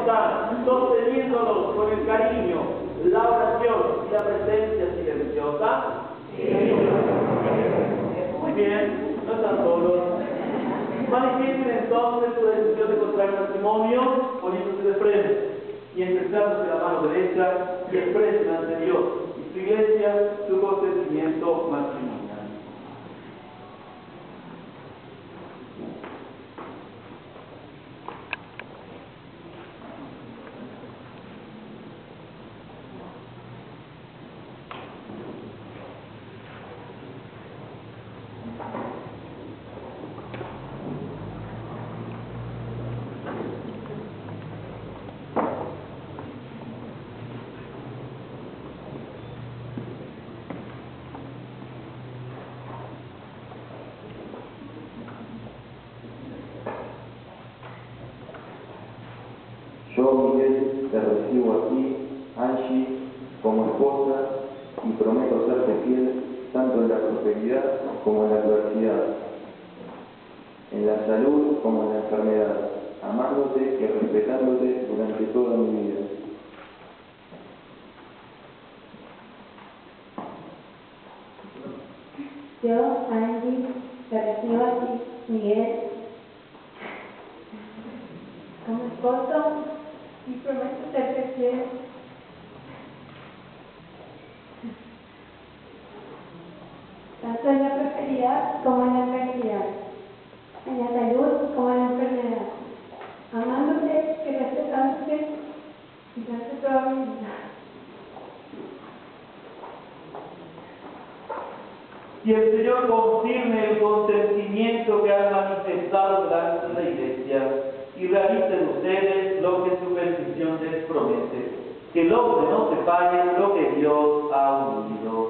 están? Sosteniéndolos con el cariño, la oración y la presencia silenciosa. Muy bien, no están solos. Manifiesten entonces su decisión de contraer matrimonio poniéndose de frente y entregándose la mano derecha y expresen ante Dios y su iglesia su consentimiento matrimonial. Yo, Miguel, te recibo a ti, Angie, como esposa y prometo serte fiel tanto en la prosperidad como en la adversidad, en la salud como en la enfermedad, amándote y respetándote durante toda mi vida. Yo, Angie, te recibo a ti, Miguel, como esposo y Tanto en la prosperidad como en la adversidad, en la salud como en la enfermedad, amándote y respetándote durante toda mi vida. Y el Señor confirme el consentimiento que han manifestado delante de la iglesia y realicen ustedes lo que su bendición les promete. Que el hombre no separe lo que Dios ha unido.